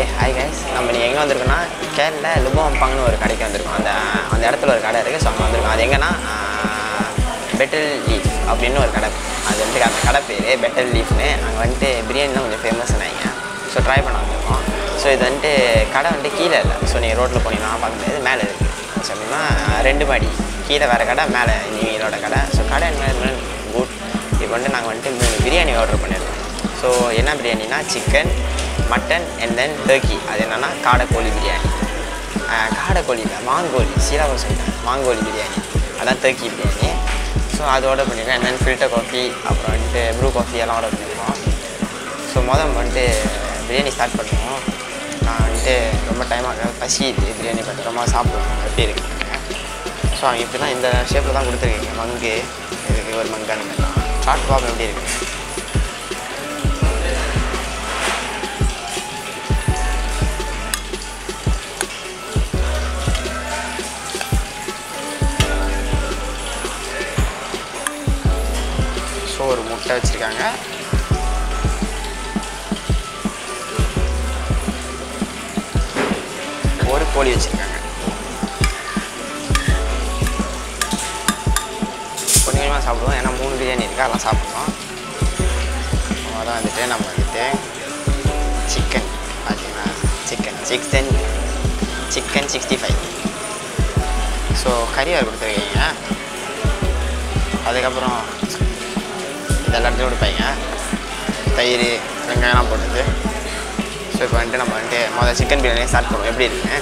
ஏ hi guys நம்ம நீங்கள் எங்கே வந்திருக்கோன்னா கேரளா லுபம்பாங்கன்னு ஒரு கடைக்கு வந்திருக்கோம். அந்த அந்த இடத்துல ஒரு கடை இருக்குது ஸோ அங்கே வந்திருக்கோம். அது எங்கன்னா பெட்டல் லீஃப் அப்படின்னு ஒரு கடை. அது வந்துட்டு அந்த கடை பேர் பெட்டல் லீஃப்னு அங்கே வந்துட்டு பிரியாணி தான் கொஞ்சம் ஃபேமஸ் ஆனாங்க ஸோ ட்ரை பண்ண வந்திருக்கோம். ஸோ இது வந்துட்டு கடை வந்துட்டு கீழே இல்லை. ஸோ நீங்கள் ரோட்டில் போனீங்கன்னா பார்க்க முடியாது. மேலே இருக்குது ஸோ அப்படின்னா ரெண்டு மாடி. கீழே வேறு கடை மேலே நீங்களோட கடை. ஸோ கடை என்ன குட் இப்போ வந்துட்டு நாங்கள் வந்துட்டு மூணு பிரியாணி ஆர்டர் பண்ணியிருக்கோம். ஸோ என்ன பிரியாணினா chicken mutton and then turkey அது என்னென்னா காடைக்கோழி பிரியாணி. காடைக்கோழி இல்லை மாங்கோழி. சீராக சொல்லிட்டேன் மாங்கோழி பிரியாணி. அதான் டர்க்கி பிரியாணி. ஸோ அது ஆர்டர் பண்ணியிருக்கேன் அண்ட் தென் ஃபில்டர் காஃபி அப்புறம் வந்துட்டு ப்ரூ காஃபி எல்லாம் ஆர்டர் பண்ணியிருக்கோம் ஸோ மொதல் வந்துட்டு பிரியாணி ஸ்டார்ட் பண்ணுவோம். நான் வந்துட்டு ரொம்ப டைம் ஆகும் பசி இது பிரியாணி பண்ணுறோமா சாப்பிடுவோம். எப்படி இருக்குங்க. ஸோ அவங்க இப்படி தான் இந்த ஷேப்பில் தான் கொடுத்துருக்கீங்க. மங்கு இதுக்கு ஒரு மங்கு அந்த மாதிரிலாம் சாட் பார்ப்போம் எப்படி இருக்குது ஸோ ஒரு முட்டை வச்சுருக்காங்க. ஒரு கோழி வச்சுருக்காங்க. கொஞ்சம் கொஞ்சமாக சாப்பிடுவோம். ஏன்னா மூணு பிரியாணி இருக்குது அதெல்லாம் சாப்பிடுவோம் அதான் வந்துட்டு நம்ம வந்துட்டு சிக்கன் பார்த்தீங்கன்னா chicken chicken chicken sixty five so கறி வேறு கொடுத்துருக்கீங்க. அதுக்கப்புறம் இதெல்லாம் எடுத்து கொடுப்பாங்க தயிர் வெங்காயம்லாம் போட்டது ஸோ இப்போ வந்துட்டு நம்ம வந்துட்டு முதல்ல சிக்கன் பிரியாணி ஸ்டார்ட் பண்ணுவோம். எப்படி இருக்குங்க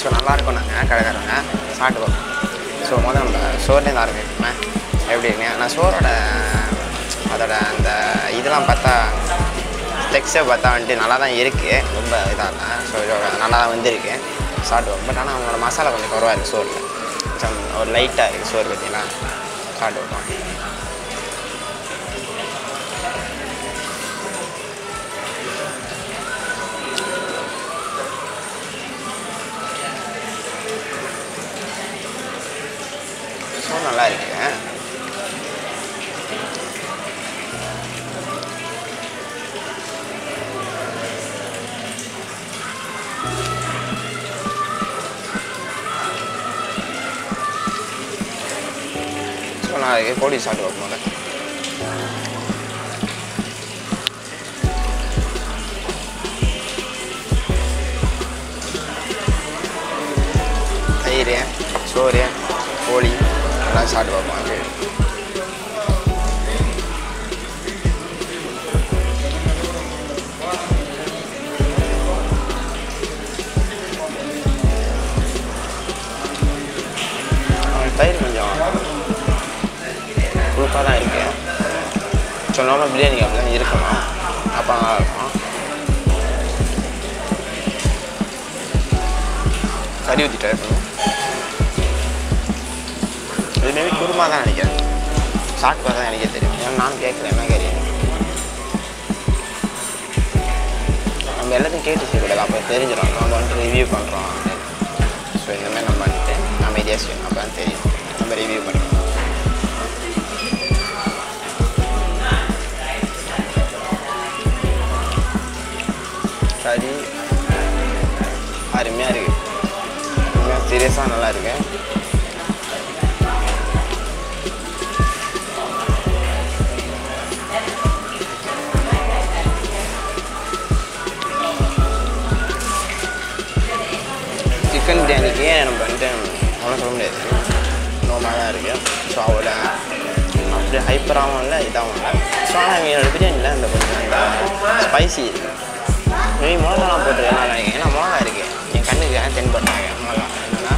ஸோ நல்லாயிருக்கும் நாங்கள் கடைக்காரங்க. சாப்பிட்டு ஸோ முதல் நம்ம சோறுலேருந்து ஆரம்பிப்போமே எப்படி இருக்குங்க நான் சோறோட அதோட அந்த இதெல்லாம் பார்த்தா டெக்ஸ்டர் பார்த்தா வந்துட்டு நல்லா தான் இருக்குது ரொம்ப இதாக இல்லை. ஸோ நல்லா தான் வந்திருக்கு. சாப்பிடுவோம் பட் ஆனால் அவங்களோட மசாலா கொஞ்சம் குறவாக இருக்குது சோறில். கொஞ்சம் ஒரு லைட்டாக இருக்குது சோறு பார்த்தீங்கன்னா சாப்பிட்டு வைப்போம் போலீஸ் இருக்கு கோழி சாப்பிட்டு வைப்போம் முதல்ல. தயிர் சோறு கோழி எல்லாம் சாப்பிட்டு பார்ப்போம் சொல்லாமல் பிரியாணி அப்படி இருக்கணும் அப்போ நல்லா இருக்கும் கறி ஊற்றி இருக்கணும் இதுமாரி குருமா தான் நினைக்கிறேன். சாப்பிட்டு தான் எனக்கே தெரியும். ஏன்னா நான் கேட்குறேன் என்ன கறி நம்ம எல்லாத்தையும் கேட்டு செய்யக்கூடாது அப்போ தெரிஞ்சிடும். நம்ம வந்துட்டு ரிவ்யூ பண்ணுறோம் ஸோ இந்த மாதிரி நம்ம வந்துட்டு அமைதியாக செய்யணும். அப்போ தான் தெரியும். நம்ம ரிவ்யூ பண்ணுறோம் கறி அருமையாக இருக்குது உண்மையாக சீரியஸாக நல்லா இருக்கு. சிக்கன் பிரியாணிக்கு நம்ம வந்துட்டு அவ்வளோ சொல்ல முடியாது. நோமாக தான் இருக்குது ஸோ அவ்வளோ அப்படி ஹைப்பராகவும் இல்லை இதாகவும் இல்லை. ஸோ ஆனால் எங்களோட பிரியாணியில் அந்த கொஞ்சம் ஸ்பைசி இருக்குது மேபி மிளகாலாம் போட்டுருக்கேன் நான் நினைக்கிறேன். ஏன்னா மிளகா இருக்குது என் கண்ணுக்கு தென்பட்டாங்க மிளகா என்னன்னா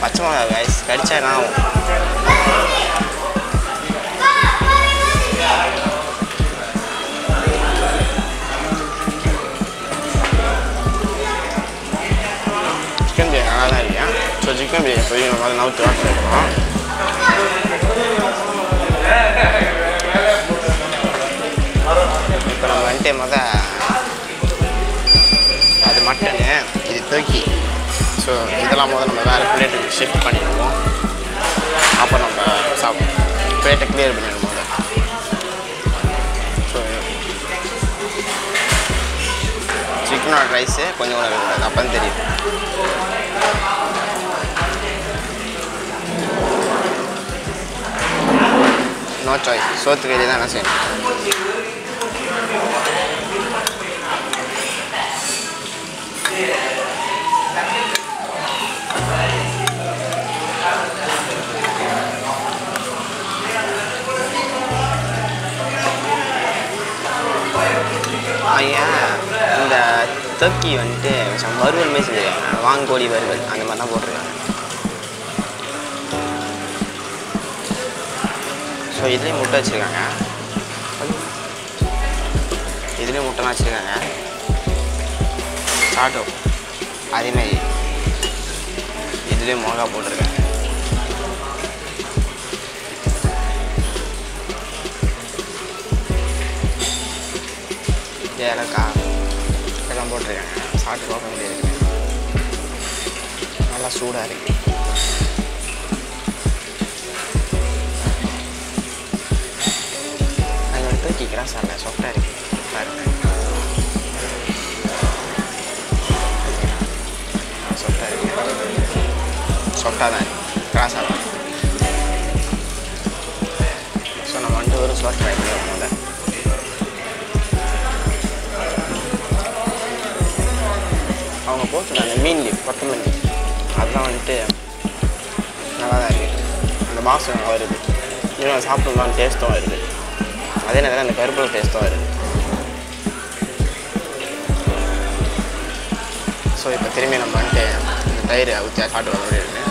பச்சை மிளகா கைஸ் கடிச்சா என்ன ஆகும்? சிக்கன் பிரியாணி நல்லா தான் இருக்கேன் ஸோ சிக்கன் பிரியாணி போய் நம்ம அதை நவுத்து வாட்டு வைக்கிறோம் வந்துட்டு மொத அது மட்டனு இது தூக்கி. ஸோ இதெல்லாம் முதல்ல நம்ம வேறு பிளேட்டுக்கு ஷிஃப்ட் பண்ணிடுவோம். அப்போ நம்ம சாப்பிடுவோம் பிளேட்டை கிளியர் பண்ணிடுவோம் சிக்கனோட ஸோ ரைஸு கொஞ்சம் கூட இருக்கக்கூடாது அப்போ தான் தெரியும் நோ சாய்ஸ் சோத்துக்கு தான் என்ன செய்யணும். ஐயா இந்த தொக்கி வந்துட்டு கொஞ்சம் வறுவல் மாதிரி செஞ்சுருக்காங்க. வாங்கோழி வறுவல் அந்த மாதிரி தான் போட்டிருக்காங்க. ஸோ இதுலேயும் முட்டை வச்சுருக்காங்க. இதுலேயும் முட்டைலாம் வச்சுருக்காங்க. சாட்டோ அதேமாதிரி இதுலேயும் மிளகா போட்டிருக்காங்க. ஏலக்காய் இதெல்லாம் போட்டிருக்காங்க சாப்பிட்டு பார்க்க முடியாது நல்லா சூடாக இருக்கு அது ஒரு தூக்கி கிராஸ் ஆகல சொஃப்டாக இருக்கு பாருங்க சொஃப்டாக இருக்கு சொஃப்டாக தான் இருக்கு கிராஸ் ஆகலாம் ஸோ நம்ம வந்துட்டு ஒரு ஷார்ட் ட்ரை பண்ணி வாங்க போக சொன்னாங்க மீன் லீஃப் கொத்தமல்லி அதெல்லாம் வந்துட்டு நல்லா தான் இருக்குது அந்த மாசம் நல்லா வருது. இன்னும் சாப்பிடலாம் டேஸ்ட்டும் வருது. அதே நேரத்தில் அந்த கருப்பில் டேஸ்ட்டும் வருது. ஸோ இப்போ திரும்பி நம்ம வந்துட்டு இந்த தயிர் ஊற்றி சாப்பிட்டு வர முடியாது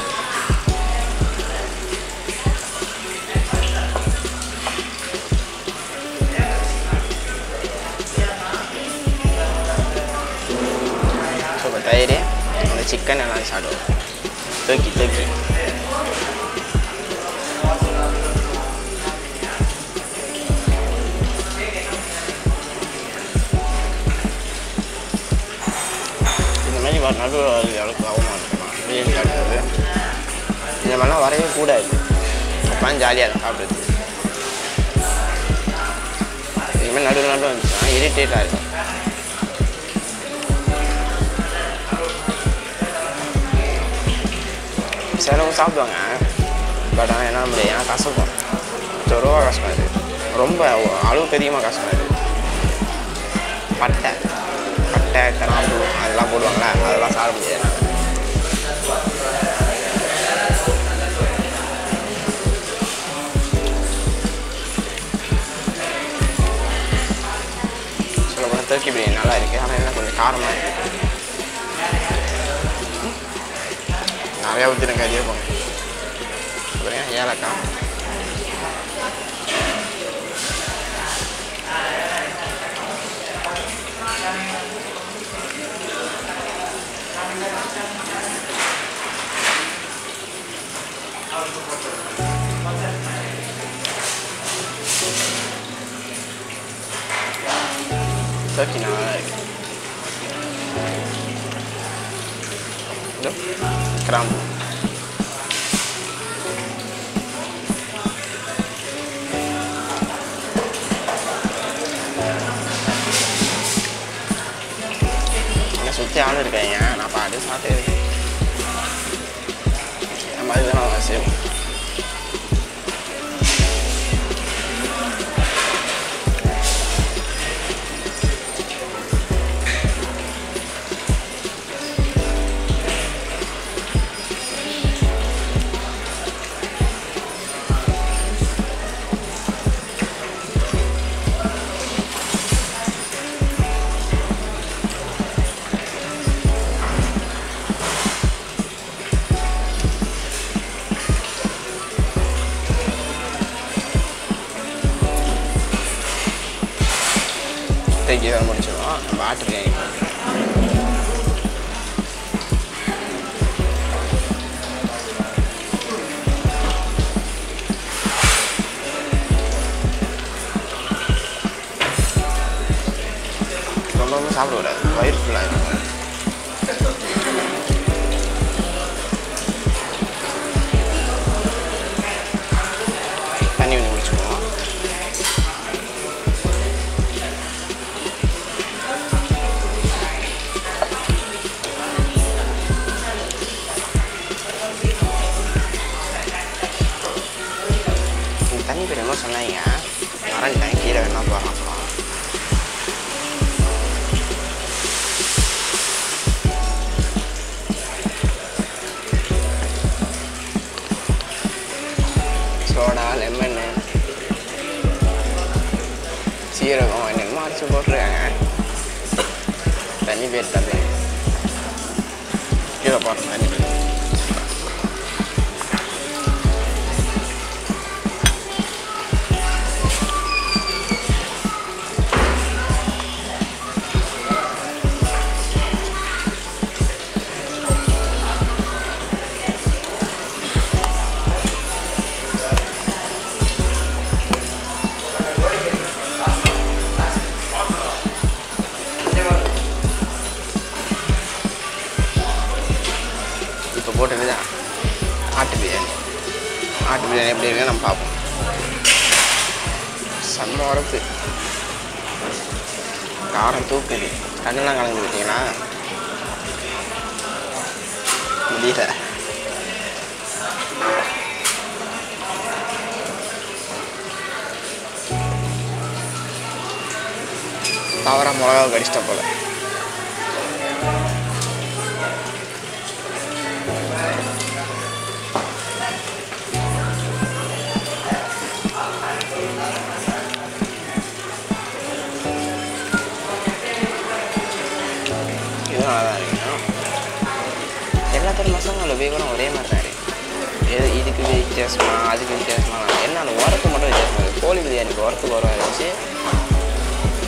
சிக்கன் எல்லாம் சாப்பிடுவோம் தூக்கி தூக்கி இந்த மாதிரி வர நடுவில் எவ்வளோ எவ்வளோக்கு அவமாக பிரியாணி சாப்பிட்றது இந்த மாதிரிலாம் வரவே கூடாது. அப்போ ஜாலியாக இருக்கும் சாப்பிட்றது இதுமாதிரி நடுவில் நடுவில் வந்துச்சுன்னா இரிட்டேட்டாக இருக்கும். சிலவங்க சாப்பிடுவாங்க பட் ஆனால் என்ன முடியாது ஏன்னா கசக்கும் பத்து ரூபா கஷ்டம் இது ரொம்ப அளவுக்கு அதிகமாக கஷ்டம் இது பட்டை பட்டை கிராம்பு அதெல்லாம் போடுவாங்களே அதெல்லாம் சாப்பிட முடியாது என்னால. சொல்ல போனால் turkey பிரியாணி நல்லா இருக்குது ஆனால் என்ன கொஞ்சம் காரமாக இருக்குது நிறையா ஊற்றின கறியே போங்க அப்புறம் ஏலக்காய் turkey நல்லா தான் இருக்கு இதோ, கிராம்பு இங்கே சுற்றி ஆள் இருக்காங்க நான் பாட்டு சாப்பிட்டு இருக்கேன் நம்ம அதுதான் நான் Allah mesti sabar dah. Baik pula. Ini pada masa lain ya ditanya kira kenapa orang-orang ชูรสเหลืองอ่แต่นี่เบ็ดตันเลยเกลือปอนมัน காரம் தூக்குது கண்ணெலாம் கலந்து விட்டீங்களா? முடியல. தவறாக மிளகாவுக்கு அடிச்சிட்ட போல. எல்லாத்தோட மசாலா ஒரே மாதிரி தான் இருக்குது இதுக்கு வித்தியாசமா அதுக்கு வித்தியாசமா என்ன அந்த உரத்து மட்டும் வித்தியாசமா இருக்குது கோழி பிரியாணிக்கு உரத்து குறவா இருந்துச்சு.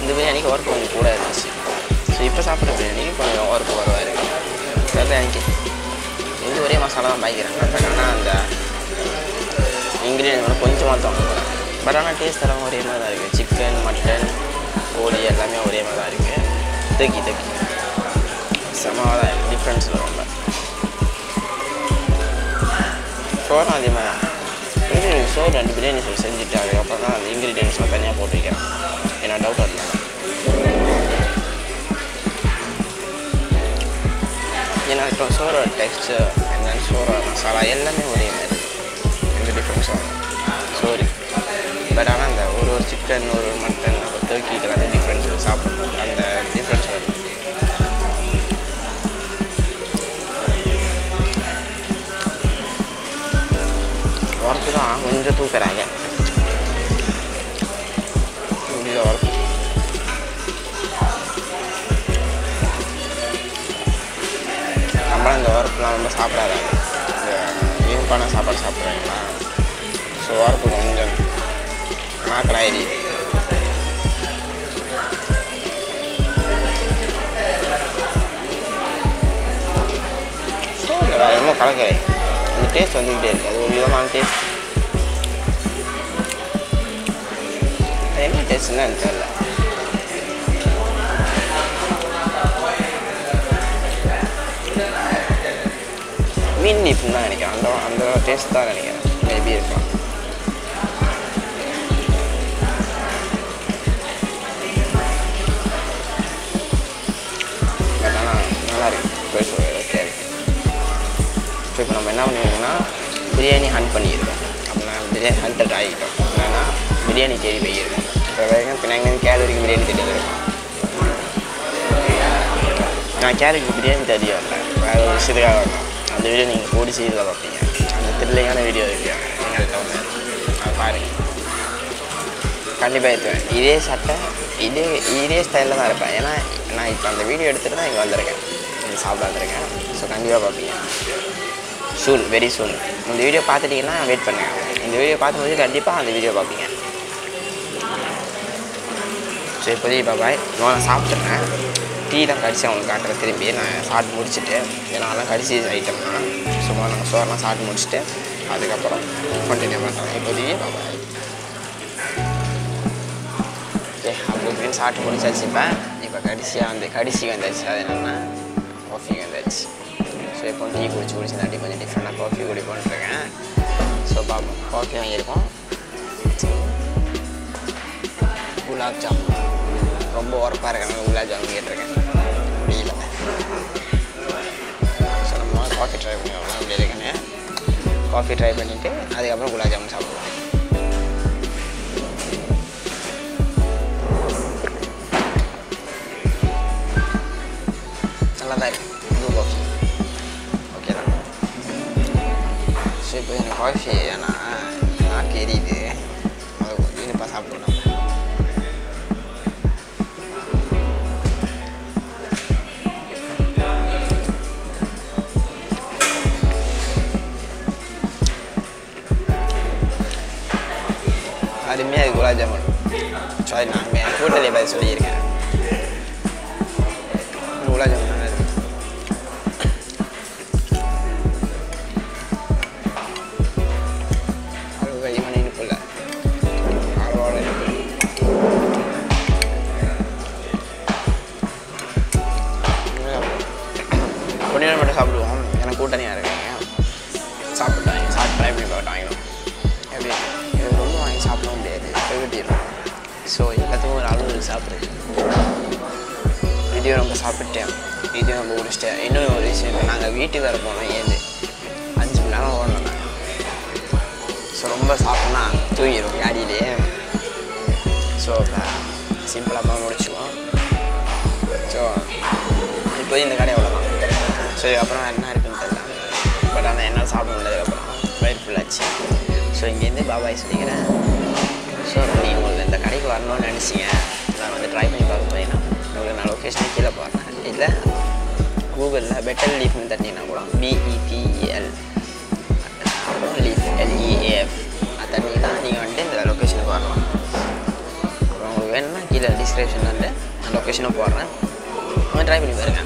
இந்த பிரியாணிக்கு உரத்து கொஞ்சம் கூட இருந்துச்சு. ஸோ இப்போ சாப்பிட்ற பிரியாணிக்கு கொஞ்சம் உரத்து குறவா இருக்குது தெரியல எனக்கு இது ஒரே மசாலா தான் பாய்க்கிறாங்க. பட் ஆனால் அந்த இன்க்ரீடியன்ட் மட்டும் கொஞ்சமாக தோணும் பட் ஆனால் டேஸ்ட் எல்லாம் ஒரே மாதிரி தான் இருக்குது சிக்கன் மட்டன் கோழி எல்லாமே ஒரே மாதிரி தான் இருக்குது தக்கி தக்கி. செமாவாக தான் இருக்குது டிஃப்ரென்ஸ் ரொம்ப சோறும் அதே மாதிரி தான் இது சோறு ரெண்டு பிரியாணி சொல்லி செஞ்சுட்டு அதுக்கப்புறம் தான் அந்த இன்க்ரீடியன்ஸ்லாம் தனியாக போட்டு வைக்கிறேன் ஏன்னா டவுட் வரல ஏன்னா இப்போ சோறோட டெக்ஸ்டர் என்ன சோறோட மசாலா எல்லாமே ஒரே மாதிரி எந்த டிஃப்ரென்ஸும் வரும் சோறு பட் ஆனால் அந்த ஒரு ஒரு சிக்கன் ஒரு ஒரு மட்டன் அப்புறம் turkey அந்த டிஃப்ரென்ஸ் சாப்பிடணும் அந்த டிஃப்ரென்ஸ் வரும் ஒர்க்கு தான் கொஞ்சம் தூக்குறாங்க முடியல ஒர்க் நம்மளாம் இந்த ஒர்க்லாம் ரொம்ப சாப்பிடாதாங்க இந்த இனிப்பான சாப்பாடு சாப்பிட்றாங்களா ஸோ ஒர்க்கு கொஞ்சம் நாக்கெல்லாம் எரியுது வேறு என்னமோ கலக்கலை அந்த டேஸ்ட் வந்துக்கிட்டே இருக்கு அது ஒரு விதமான டேஸ்ட் என்ன டேஸ்ட்னா எனக்கு தெரியல மீன் லீஃப்னு தான் நினைக்கிறேன் அந்த அந்த டேஸ்ட் தான் நினைக்கிறேன் மேபி இருக்கலாம் நல்லா இருக்கு இப்போ நம்ம என்ன பண்ணிருக்கோம்னா பிரியாணி ஹண்ட் பண்ணியிருக்கோம் அப்படின்னா பிரியாணி ஹண்டட் ஆகிட்டோம் என்னன்னா பிரியாணி தேடி போயிருக்கோம் இப்போ நாங்கள் கேலரிக்கு பிரியாணி தேடி நான் கேலரிக்கு பிரியாணி தேடி வேறு ஒரு விஷயத்துக்காக வரணும் அந்த வீடியோ நீங்கள் கூடி செய்தில் பார்ப்பீங்க. அந்த த்ரில்லிங்கான வீடியோ இருக்கு எங்கள்கிட்ட ஒன்று அதை பாருங்கள் கண்டிப்பாக எடுத்துவேன் இதே சட்டை இதே இதே ஸ்டைலில் தான் இருப்பேன். ஏன்னா நான் இப்போ அந்த வீடியோ எடுத்துகிட்டு தான் இங்கே வந்திருக்கேன். இங்கே சாப்பிட வந்திருக்கேன். ஸோ கண்டிப்பாக பார்ப்பீங்க. சூன் வெரி சூன் இந்த வீடியோ பார்த்துட்டிங்கன்னா வெயிட் பண்ணுங்க. இந்த வீடியோ பார்க்கும்போது கண்டிப்பாக அந்த வீடியோ பார்ப்பீங்க. ஸோ இப்போதைக்கு பாபாய் நான் சாப்பிட்டுறேன் டீ தான் கடிச்சு அவங்களுக்கு காட்டுறேன். திரும்பி நான் சாப்பிட்டு முடிச்சுட்டு ஏன்னா அதெல்லாம் கடிச்சு ஐட்டம் தான் சும்மா நாங்கள் சோறெலாம் சாப்பிட்டு முடிச்சுட்டு அதுக்கப்புறம் கண்டினியூ பண்ணுறேன் இப்போதைக்கு பாபாய் ஓகே அப்படி இப்படின்னு சாப்பிட்டு முடிச்சாச்சு இப்போ. இப்போ கடைசியாக வந்து கடிசி வந்தாச்சு. அது என்னென்னா காஃபி வந்தாச்சு. ஸோ இப்போ டீ குடிச்சு குடிச்சு தாண்டி கொஞ்சம் டிஃப்ரெண்டாக காஃபி குடிப்போன்ட்ருக்கேன் ஸோ பார்ப்போம். காஃபி வாங்கியிருக்கோம். Gulac jam, Robo ya. Kopi நாங்கள் வர போனோம் ஏது அஞ்சு மணி நேரம் ஓடணும். ஸோ ரொம்ப சாப்பிட்னா தூங்கிடும் காடியிலே ஸோ சிம்பிளாக முடிச்சுக்குவோம். ஸோ இப்போதைக்கு இந்த கடை அவ்வளோதான் ஸோ இதுக்கப்புறம் என்ன இருக்குன்னு தெரியல. பட் ஆனால் என்னால் சாப்பிட முடியாதுக்கப்புறம் வயிறு ஃபுல்லாச்சு ஸோ இங்கேருந்து பாபாய் சொல்லிக்கிறேன். ஸோ நீங்கள் உங்களுக்கு இந்த கடைக்கு வரணும்னு நினச்சிங்க. நான் வந்து ட்ரை பண்ணி பார்க்க போனீங்கன்னா உங்களுக்கு நான் லொக்கேஷன் கீழே போடுறேன் இல்லை? கூகுளில் பெட்டல் லீஃப்னு தட்டினா கூட பிஇபிஎல் லீஃப் எல்இஏஎஃப் அது தான் நீங்கள் வந்துட்டு இந்த லொக்கேஷனுக்கு வரலாம் அப்புறம் உங்களுக்கு வேணும்னா கீழே டிஸ்கிரிப்ஷன் வந்து நான் லொக்கேஷனும் போடுறேன். வந்து ட்ரை பண்ணி பாருங்க.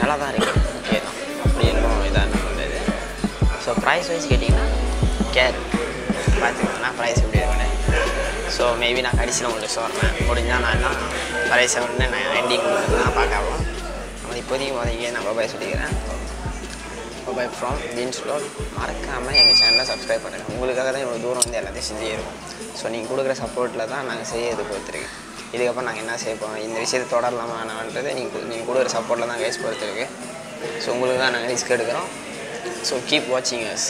நல்லா தான் இருக்குது ஓகே தான் அப்படி இன்னும் இதாக இருந்தது ஸோ ப்ரைஸ் வைஸ் கேட்டிங்கன்னா கேர். பார்த்துக்கோங்க. ப்ரைஸ் எப்படி இருக்குன்னு. ஸோ மேபி நான் கடைசியில் உங்களுக்கு சொல்கிறேன் முடிஞ்சால் நான் என்ன? ப்ரைஸை வந்து நான் எண்டிங் தான் நான் பார்க்கலாம் இப்போதைக்கு முதல்ல நான் பாபாய் சொல்லிக்கிறேன். பாபாய் ஃப்ரம் ஜீன்ஸ் ரோட் மறக்காமல் எங்கள் சேனலை சப்ஸ்கிரைப் பண்ணுங்கள் உங்களுக்காக தான் இவ்வளோ தூரம் வந்து எல்லாத்தையும் செஞ்சே இருக்கும். ஸோ நீங்கள் கொடுக்குற சப்போர்ட்டில் தான் நாங்கள் செய்யறது பொறுத்திருக்கு இதுக்கப்புறம் நாங்கள் என்ன செய்யப்போம் இந்த விஷயத்தை தொடரலாமா வேணான்றது நீங்கள் நீங்கள் கொடுக்குற சப்போர்ட்டில் தான் கைஸ் பொறுத்திருக்கு. ஸோ உங்களுக்கு தான் நாங்கள் ரிஸ்க் எடுக்கிறோம். ஸோ கீப் வாட்சிங் அஸ்